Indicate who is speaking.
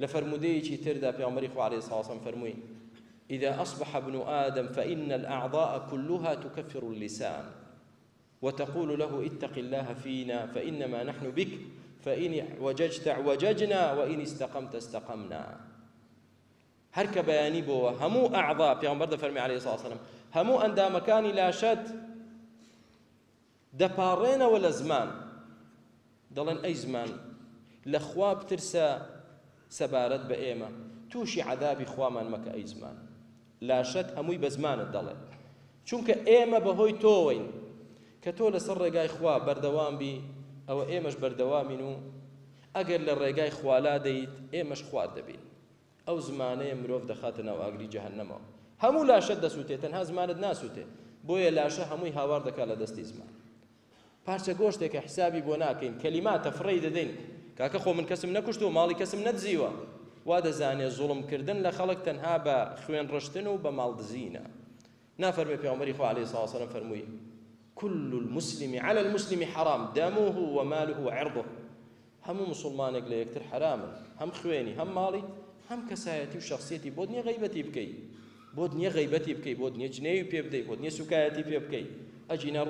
Speaker 1: لفرموديتي تردا في عمر عليه الصلاة والسلام فرموي إذا أصبح ابن آدم فإن الأعضاء كلها تكفر اللسان وتقول له اتق الله فينا فإنما نحن بك فإن وججت وججنا وإن استقمت استقمنا. هرك بياني بوا همو أعضاء في عمر فرمي عليه الصلاة والسلام همو ئەندامەکانی لاشت دەپاڕێنەوە لە زمان. دەڵێن ئەی زمان لە خوا بترسە سەبارەت بە ئێمە. تووشی عذابی خوامان مەکە ئەی زمان. لاشت هەمووی بە زمانت دەڵێت. چونکە ئێمە بەهۆی تۆوەین کە تۆ لەسەر ڕێگای خوا بەردەوام بی ئەوە ئێمەش بەردەوامین و ئەگەر لە ڕێگای خوالا دەیت ئێمەش خوار دەبین. ئەو زمانەیە مرۆڤ دەخاتە ناو ئاگری جەهەنەمەوە هەموو لاشە دەسووتێت تەنها زمانت ناسووتێ. بۆیە لاشە هەمووی هاوار دەکات لە دەستی زمان. پارچە گۆشتێکە حسابی بۆ ناکەین. کەلیماتە فڕی دەدەین. کاکە خۆ من کەسم نەکوشت و ماڵی کەسم نەدزیوە وا دەزانێت زوڵمکردن لە خەڵک تەنها بە خوێن ڕشتن و بە ماڵدزینە نافەرمێ پێغەمبەری خوا عەلەیهی سڵاو سەلەم فەرمووی كل المسلم على المسلم حرام دمه وماله وعرضه هەموو مسلمانێک لە یەکتر حرامن هەم خوێنی هەم ماڵی هەم کەسایەتی و شخصیەتی بۆ نییە غیبەتی بکەیت بۆ نییە غیبەتی بکەیت بۆ نییە جنێوی پێ بدەیت بۆ نییە سوکایەتی پێ بکەیت ئەجینا